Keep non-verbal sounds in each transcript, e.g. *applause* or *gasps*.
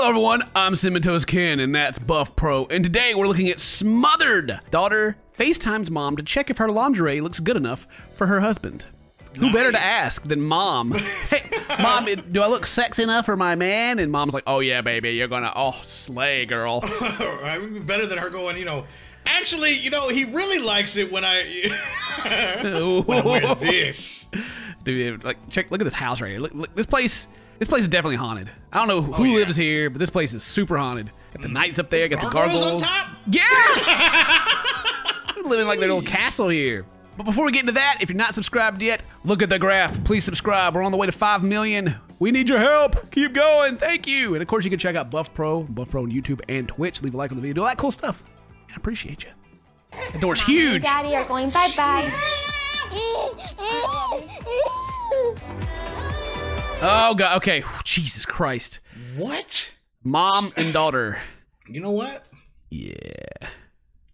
Hello, everyone. I'm Toast Ken, and that's Buff Pro. And today we're looking at Smothered. Daughter FaceTimes mom to check if her lingerie looks good enough for her husband. Who better to ask than mom? *laughs* hey, mom, do I look sexy enough for my man? And mom's like, oh yeah, baby, you're gonna, oh, slay, girl. *laughs* I would be better than her going, you know. Actually, you know, he really likes it when I *laughs* when I wear this. Dude, like, check, look at this house right here. Look, look, this place, this place is definitely haunted. I don't know who Oh, yeah. lives here, but this place is super haunted. Got the mm. knights up there, got the Gargoyles gargoyles. on top. Yeah! *laughs* Living like their little castle here. But before we get into that, if you're not subscribed yet, look at the graph. Please subscribe. We're on the way to 5 million. We need your help. Keep going. Thank you. And of course, you can check out Buff Pro, Buff Pro on YouTube and Twitch. Leave a like on the video. Do all that cool stuff. I appreciate you. The door's Mommy huge. Daddy are going bye bye. *laughs* Oh, God. Okay. Jesus Christ. What? Mom and daughter. You know what? Yeah.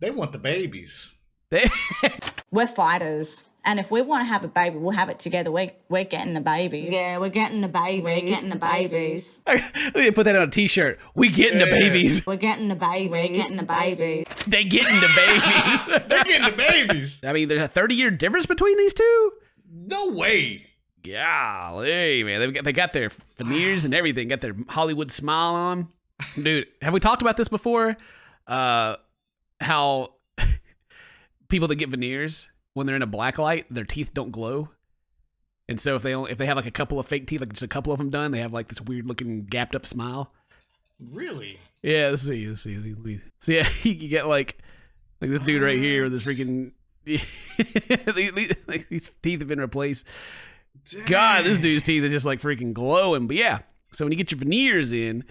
They want the babies. They- *laughs* *laughs* We're fighters. And if we want to have a baby, we'll have it together. We're, we're getting the babies. Yeah, we're getting the babies. We're getting the babies. we need to put that on a t-shirt. We getting the babies. We're getting the babies. We're getting the babies. They getting the babies. *laughs* They're getting the babies. I mean, there's a 30 year difference between these two? No way. Golly, man. They got, they got their veneers and everything, got their Hollywood smile on. Dude, have we talked about this before? Uh, how *laughs* people that get veneers, when they're in a black light, their teeth don't glow. And so if they only, if they have like a couple of fake teeth, like just a couple of them done, they have like this weird looking gapped up smile. Really? Yeah, let's see, let's see. Let me, So *laughs* yeah, you get like like this dude right here with this freaking *laughs* these, these- like, these teeth have been replaced. God, this dude's teeth are just like freaking glowing. But yeah, so when you get your veneers in,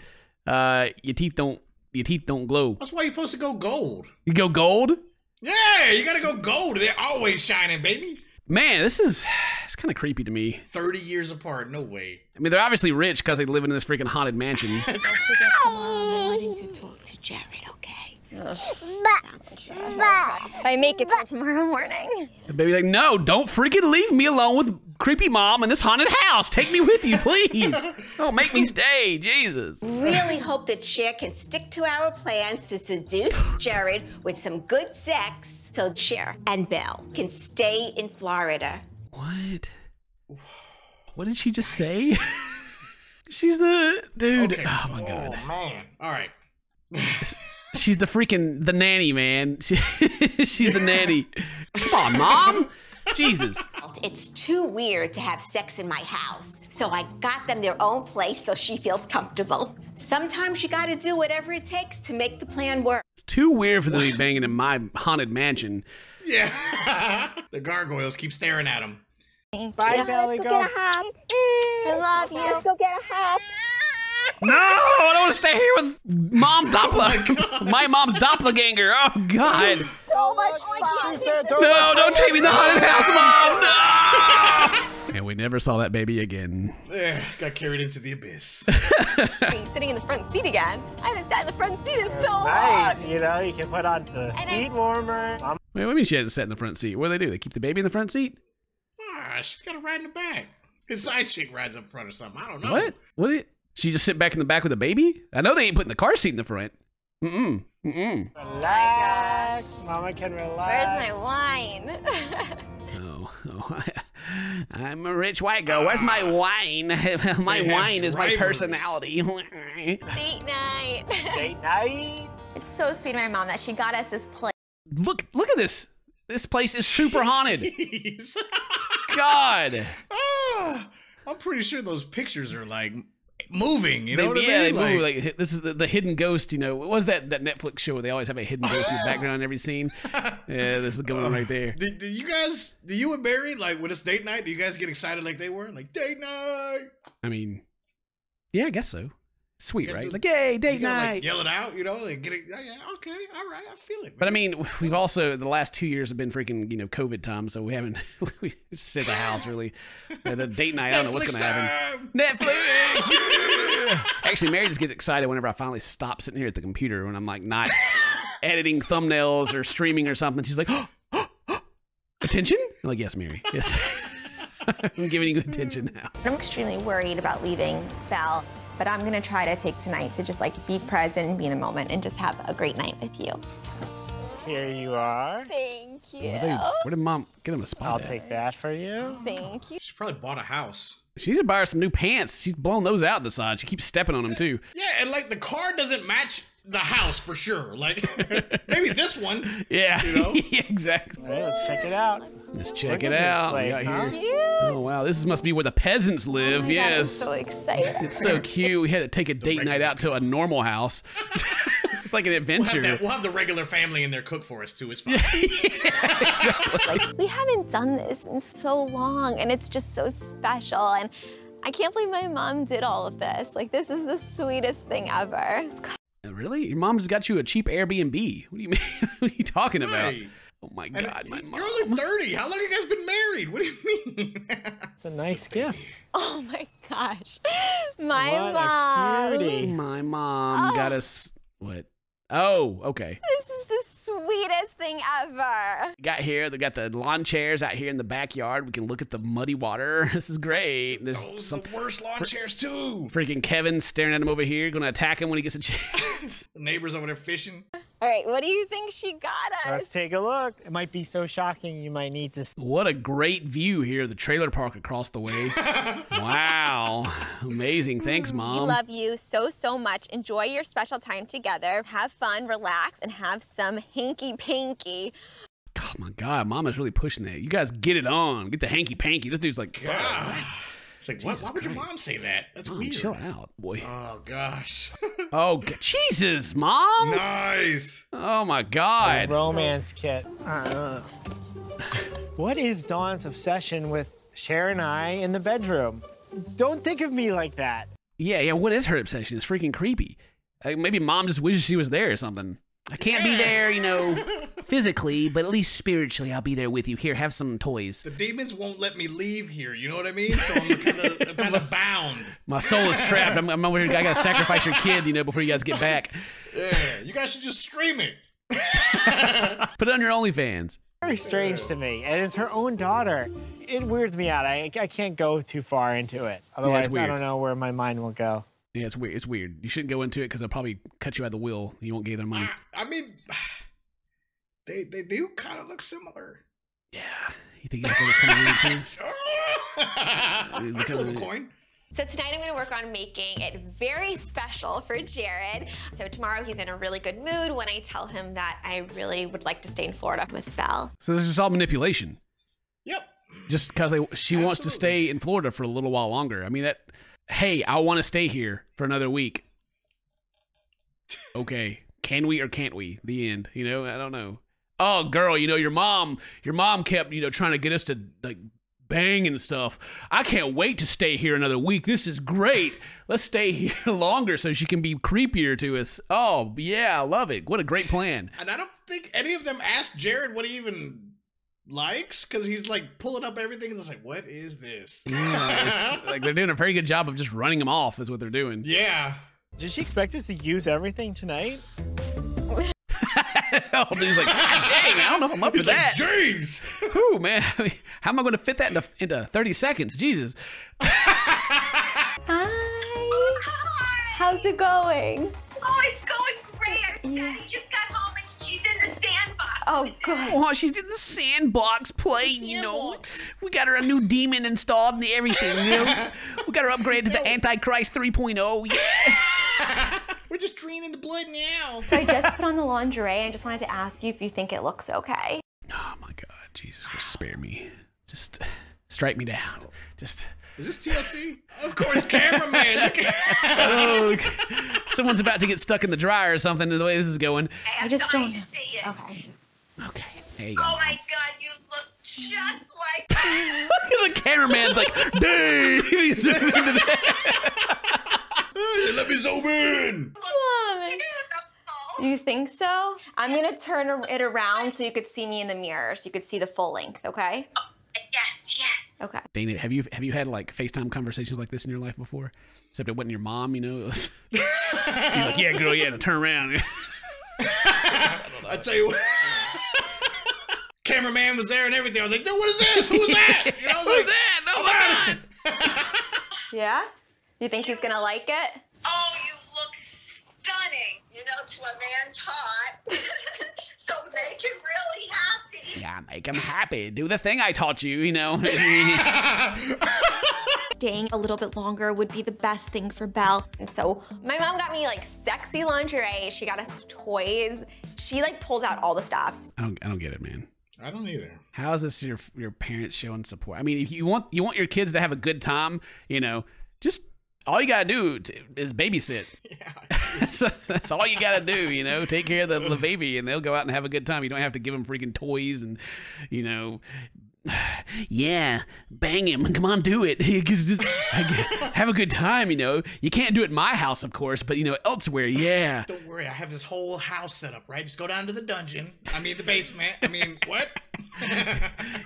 uh, your teeth don't your teeth don't glow. That's why you're supposed to go gold. You go gold. Yeah, you gotta go gold. They're always shining, baby. Man, this is it's kind of creepy to me. 30 years apart. No way. I mean, they're obviously rich because they live in this freaking haunted mansion. *laughs* Don't forget tomorrow. I need to talk to Jared, okay? If I make it till tomorrow morning. The baby like, no, don't freaking leave me alone with creepy mom in this haunted house. Take me with you, please. *laughs* don't make me stay, Jesus. really hope that Cher can stick to our plans to seduce Jared with some good sex so Cher and Belle can stay in Florida. What? What did she just say? *laughs* She's the dude. Okay. Oh my god. Oh, man. All right. She's the freaking the nanny, man. *laughs* She's the nanny. Come on, mom. Jesus. It's too weird to have sex in my house, so I got them their own place so she feels comfortable. Sometimes you gotta do whatever it takes to make the plan work. Too weird for them to be banging in my haunted mansion. Yeah. *laughs* the gargoyles keep staring at him. Bye, Belly. Go get a hop. I love you. Let's go get a hop. No, I don't want to stay here with mom *laughs* Doppler. my mom's doppelganger. Oh God. So much fun. No, don't take me to the haunted house, mom. *laughs* No. *laughs* And we never saw that baby again. Eh, got carried into the abyss. Are you sitting in the front seat again? I haven't sat in the front seat in so Nice, long. you know, you can put on the I- seat warmer. I'm Wait, what do you mean she had to sit in the front seat? What do they do? They keep the baby in the front seat? ah, she's got to ride in the back. His side chick rides up front or something. I don't know. What? What? Did, she just sit back in the back with the baby? I know they ain't putting the car seat in the front. Mm-mm. Mm-mm. relax. Mama can relax. Where's my wine? *laughs* Oh, oh. I'm a rich white girl. Where's my wine? *laughs* my They have wine is my personality. *laughs* Date night. Date night. it's so sweet of my mom that she got us this place. look, look at this. This place is super haunted. Jeez. God. Ah, I'm pretty sure those pictures are like moving. You know They- what yeah, I mean? they move like this is the, the hidden ghost. You know, what was that that Netflix show where they always have a hidden ghost in the background in every scene? *laughs* Yeah, this is going on right there. Do, do you guys, do you and Barry, like when it's date night, do you guys get excited like they were? Like date night. I mean, yeah, I guess so. Sweet, right? Like, yay, date you night. like yell it out, you know, like get it. Yeah, yeah, okay, all right, I feel it. But I mean, we've also the last two years have been freaking you know COVID time, so we haven't *laughs* we sit at the house really. At a date night, I don't know what's gonna happen. time. Netflix. *laughs* Actually, Mary just gets excited whenever I finally stop sitting here at the computer when I'm like not *laughs* editing thumbnails or streaming or something. She's like, *gasps* *gasps* attention. I'm like, yes, Mary. Yes, I'm giving you attention now. I'm extremely worried about leaving Val. But I'm gonna try to take tonight to just like be present and be in the moment and just have a great night with you. Here you are. Thank you. Where, they, where did mom get him a spot? I'll at? take that for you. Thank you. She probably bought a house. She should buy her some new pants. She's blown those out the side. She keeps stepping on them too. *laughs* Yeah, and like the car doesn't match the house for sure. Like *laughs* maybe this one. Yeah, You know? *laughs* Exactly. All right, let's check it out. Let's check Look it at this out. place, huh? here- Oh wow, this must be where the peasants live. Oh my God, I'm yes, so excited. it's so cute. We had to take a date night out to a normal house. *laughs* it's like an We'll have, adventure. that, we'll have the regular family in there cook for us too. It's fine. Like, we haven't done this in so long, and it's just so special. And I can't believe my mom did all of this. Like, this is the sweetest thing ever. Really? Your mom just got you a cheap Airbnb. What do you *laughs* mean? what are you talking about? Hey, Oh my and god, my mom. you're only 30. How long have you guys been married? What do you mean? *laughs* It's a nice gift. *laughs* Oh my gosh. My what mom. a cutie. My mom oh. got us what? Oh, okay. This is the sweetest thing ever. Got here. They got the lawn chairs out here in the backyard. We can look at the muddy water. *laughs* This is great. There's Those some the worst lawn chairs too. freaking Kevin staring at him over here, gonna attack him when he gets a chance. *laughs* *laughs* The neighbors over there fishing. All right, what do you think she got Let's take a look. It might be so shocking you might need to. what a great view here, the trailer park across the way. wow, amazing. Thanks, Mom. We love you so, so much. Enjoy your special time together. Have fun, relax, and have some hanky panky. oh my god, mom is really pushing that. You guys get it on. Get the hanky panky. This dude's like, God. It's like, what, why would your Christ. mom say that? That's Mom, weird. chill out, boy. Oh gosh. *laughs* Oh, g- Jesus, mom. nice. Oh my god. Romance kit. Uh, *laughs* what is Dawn's obsession with Cher and I in the bedroom? Don't think of me like that. Yeah, yeah. What is her obsession? It's freaking creepy. Like, maybe mom just wishes she was there or something. I can't be there, you know, *laughs* physically, but at least spiritually, I'll be there with you. Here, have some toys. The demons won't let me leave here. You know what I mean? So I'm kind of *laughs* kind of bound. My soul is trapped. I'm, I'm over here. I gotta sacrifice your kid, you know, before you guys get back. Yeah, you guys should just stream it. *laughs* Put it on your OnlyFans. Very strange to me, and it's her own daughter. It weirds me out. I, I can't go too far into it. Otherwise, I don't know where my mind will go. Yeah, it's weird. It's weird. You shouldn't go into it because they'll probably cut you out of the will. You won't give them money. I, I mean, *sighs* they they do kind of look similar. Yeah. You think that's what's coming in too? I Look flip at a it. coin. *laughs* So tonight I'm going to work on making it very special for Jared. So tomorrow he's in a really good mood when I tell him that I really would like to stay in Florida with Belle. So this is all manipulation. Yep. just because they she wants to stay in Florida for a little while longer. I mean that. Hey, I want to stay here for another week. Okay, can we or can't we? The end. You know, I don't know. Oh, girl, you know your mom. Your mom kept you know trying to get us to like bang and stuff. I can't wait to stay here another week. This is great. Let's stay here *laughs* longer so she can be creepier to us. Oh yeah, I love it. What a great plan. And I don't think any of them asked Jared what he even likes because he's like pulling up everything and it's like, what is this? Yeah, *laughs* like they're doing a very good job of just running them off. Is what they're doing. yeah. Did she expect us to use everything tonight? Oh, *laughs* he's like, God dang, I don't know if I'm up for He's like, that. jeez. *laughs* Whew, man. I mean, how am I going to fit that into, into 30 seconds? Jesus. Hi. How's it going? Oh, it's going great. I just got home and she's in the sandbox. Oh, good. Oh, she's in the sandbox playing, you know. We got her a new demon installed and everything, you know. *laughs* we got her upgraded to the Antichrist 3.0. Yeah. We're just draining the blood now. So I just put on the lingerie and I just wanted to ask you if you think it looks okay. Oh, my God. Jesus, Christ, spare me. Just strike me down. Just. Is this TLC? Of course, cameraman. Look Oh, *laughs* someone's about to get stuck in the dryer or something the way this is going. I just don't. see it. Okay. Okay. There you go. Oh my god, you look just like *laughs* Look at the cameraman, like, *laughs* dang! He's zooming into that. Hey, Let me zoom in. You think so? I'm gonna turn it around so you could see me in the mirror, so you could see the full length. Okay? Yes, yes. Okay. Dana, have you have you had like FaceTime conversations like this in your life before? Except it wasn't your mom, you know. It was, you're like, yeah, girl, yeah, to turn around. *laughs* I tell you what. *laughs* Cameraman was there and everything. I was like, dude, what is this? Who's that? You know, Who's like, that? Oh my god! Yeah? You think he's gonna like it? Oh, you look stunning. You know to my man's hot. *laughs* so make him really happy. Yeah, make him happy. Do the thing I taught you, you know. *laughs* Staying a little bit longer would be the best thing for Belle. And so my mom got me like sexy lingerie. She got us toys. She like pulled out all the stops. I don't I don't get it, man. I don't either. How is this your your parents showing support? I mean, if you want you want your kids to have a good time, you know, just all you gotta do t- is babysit. *laughs* that's, *laughs* that's all you gotta do, you know. Take care of the, the baby, and they'll go out and have a good time. You don't have to give them freaking toys and, you know. *sighs* Yeah, bang him. Come on, do it. *laughs* Just have a good time, you know. You can't do it in my house, of course, but you know, elsewhere, yeah. Don't worry, I have this whole house set up, right? Just go down to the dungeon. I mean, the basement. I mean, what?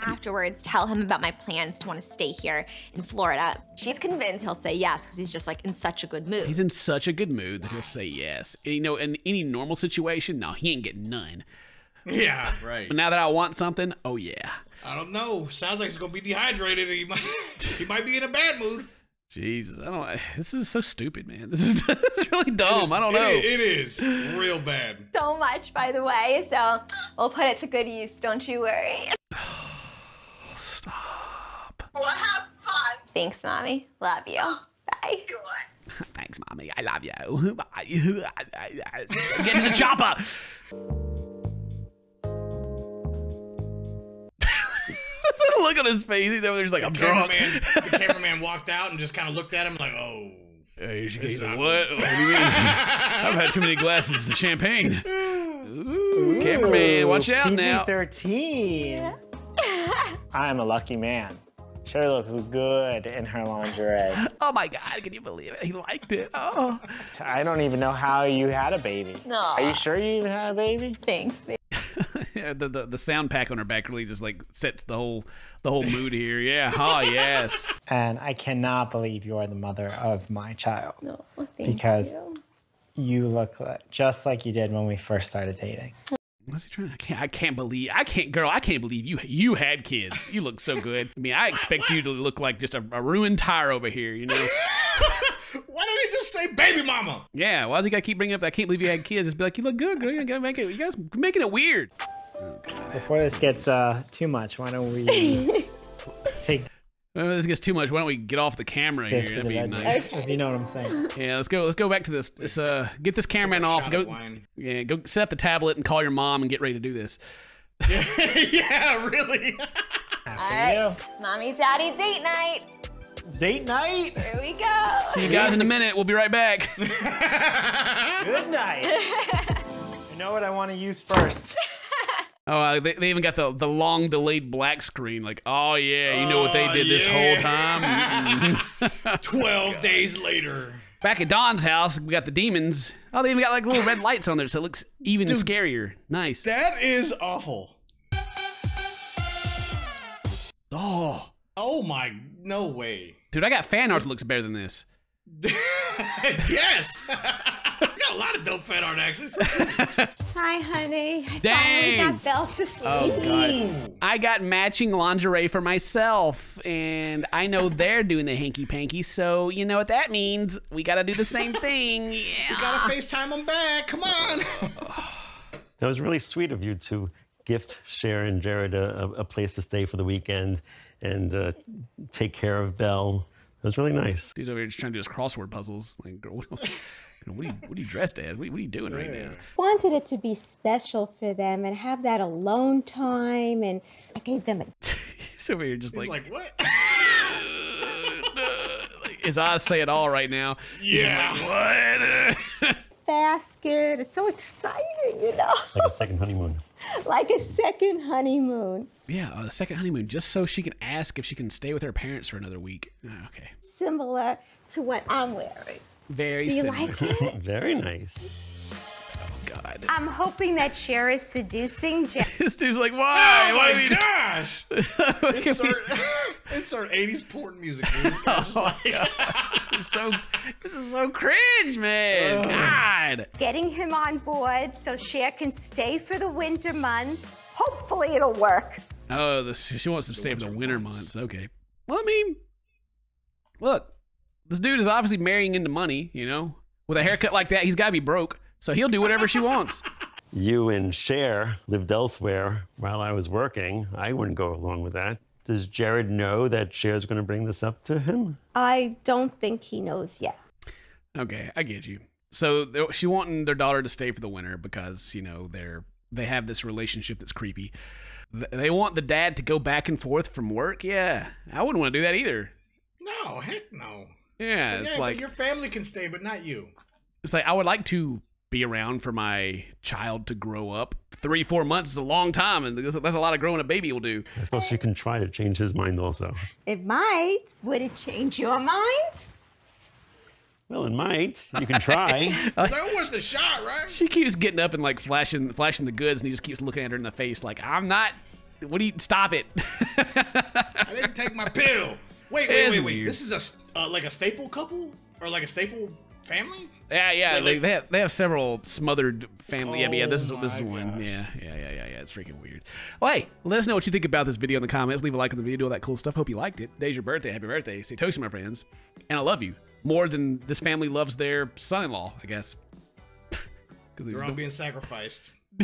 Afterwards, tell him about my plans to want to stay here in Florida. She's convinced he'll say yes because he's just like in such a good mood. He's in such a good mood that he'll say yes. You know, in any normal situation, no, he ain't getting none. Yeah, right. But now that I want something, oh yeah. I don't know. Sounds like he's gonna be dehydrated. He might, *laughs* he might be in a bad mood. Jesus, I don't. *sighs* This is so stupid, man. *laughs* This is, this is really dumb. It is- I don't know. is- it is real bad. *laughs* so much, by the way. So we'll put it to good use. Don't you worry. *sighs* Stop. Well, have fun. Thanks, mommy. Love you. Bye. Thanks, mommy. I love you. *laughs* Bye. Get to the chopper. *laughs* Look at his face. He's over there just like, I'm drunk. Cameraman, the cameraman walked out and just kind of looked at him like, oh. Hey, he's This is like, what? What do you mean? *laughs* I've had too many glasses of champagne. *laughs* Ooh, cameraman, watch out now. PG-13. I'm a lucky man. Sherry looks good in her lingerie. Oh my God, can you believe it? He liked it. Oh. I don't even know how you had a baby. No. Are you sure you even had a baby? Thanks, babe. *laughs* yeah, the, the the sound pack on her back really just like sets the whole the whole mood here. Yeah. Oh *laughs* yes. And I cannot believe you are the mother of my child. No, thank because you. you look just like you did when we first started dating. What's he trying? I can't. I can't believe. I can't, girl. I can't believe you. You had kids. You look so good. I mean, I expect you to look like just a, a ruined tire over here. You know? *laughs* Why don't he just say baby mama? Yeah. Why does he gotta keep bringing up? that I can't believe you had kids. Just be like, you look good, girl. You gotta make it. You guys making it weird. Before this gets uh, too much, why don't we *laughs* take Well, this gets too much. Why don't we get off the camera this here? to That'd be nice. If you know what I'm saying. Yeah, let's go. Let's go back to this. Let's uh get this cameraman off. Go. Yeah, go set up the tablet and call your mom and get ready to do this. *laughs* yeah, really. All right, mommy, daddy, date night. Date night. Here we go. See you guys in a minute. We'll be right back. *laughs* Good night. *laughs* you know what I want to use first? *laughs* Oh, uh, they, they even got the, the long delayed black screen. Like, oh yeah, you know what they Oh, did this yeah. whole time. Twelve days later. Back at Dawn's house, we got the demons. Oh, they even got like little red lights on there, so it looks even scarier. Nice. That is awful. Oh, Oh my, no way. dude, I got fan art that looks better than this. *laughs* yes. *laughs* I got a lot of dope fan art actually. *laughs* Hi, honey. I Dang. finally got Belle to sleep. Oh god. I got matching lingerie for myself, and I know they're doing the hanky panky, so you know what that means. We gotta do the same thing. We Yeah. gotta FaceTime them back. Come on. *sighs* That was really sweet of you to gift Cher and Jared a, a, a place to stay for the weekend and uh, take care of Belle. It was really nice. Dude's over here just trying to do his crossword puzzles. Like, girl, *laughs* what, what, are, you, what are you dressed as? What, what are you doing right now? wanted it to be special for them and have that alone time and I gave them a *laughs* He's over here just He's like, like, what? *laughs* his eyes say it all right now. Yeah. like, what? Basket. It's so exciting, you know, Like a second honeymoon. *laughs* like a second honeymoon. yeah, a second honeymoon, just so she can ask if she can stay with her parents for another week. Oh, okay. Similar to what I'm wearing. Very Do you similar. like it? *laughs* Very nice. Oh, God. I'm hoping that Cher is seducing Jack. *laughs* this dude's like, why? Oh Why my *laughs* do we- gosh. insert, insert 80s porn music. *laughs* Dude. This guy's oh, like, this is so this is so cringe, man. God. Getting him on board so Cher can stay for the winter months. Hopefully it'll work. Oh, this, she wants to stay for the winter months. Okay. Well, I mean, look, this dude is obviously marrying into money. You know, with a haircut like that, he's got to be broke. So he'll do whatever she wants. *laughs* You and Cher lived elsewhere while I was working. I wouldn't go along with that. Does Jared know that Cher's going to bring this up to him? I don't think he knows yet. Okay, I get you. So she wanting their daughter to stay for the winter because you know they're they have this relationship that's creepy. They want the dad to go back and forth from work. Yeah, I wouldn't want to do that either. No, heck no. Yeah, So, it's yeah, but like your family can stay, but not you. it's like I would like to be around for my child to grow up. Three four months is a long time, and that's that's a lot of growing a baby will do. I suppose you can try to change his mind also. It might. Would it change your mind? Well, it might. You can try. *laughs* That was the shot, right? She keeps getting up and like flashing flashing the goods, and he just keeps looking at her in the face like I'm not. What do you stop it? I didn't take my pill. Wait, wait, It's wait, wait. This is a uh, like a staple couple or like a staple family? Yeah, yeah. Like- Like, they have they have several smothered family. yeah, but yeah. This is Oh this is my one. gosh. Yeah, yeah, yeah, yeah, yeah. It's freaking weird. Well, hey, let us know what you think about this video in the comments. Leave a like on the video, do all that cool stuff. Hope you liked it. Today's your birthday. Happy birthday. Stay toasty, my friends. And I love you more than this family loves their son-in-law. I guess. *laughs* he's They're all being sacrificed. *laughs*